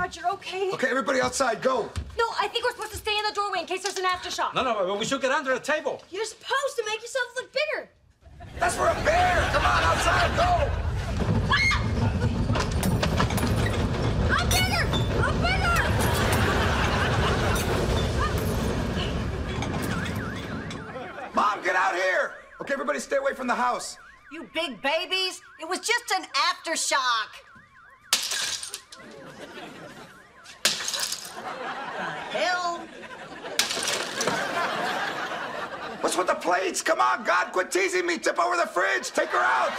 God, you're okay. Okay, everybody outside, go. No, I think we're supposed to stay in the doorway in case there's an aftershock. No, no, but we should get under the table. You're supposed to make yourself look bigger. That's for a bear. Come on, outside, go. Ah! I'm bigger! I'm bigger! Mom, get out here. Okay, everybody stay away from the house. You big babies, it was just an aftershock. The hell? With the plates? Come on, God, quit teasing me. Tip over the fridge. Take her out.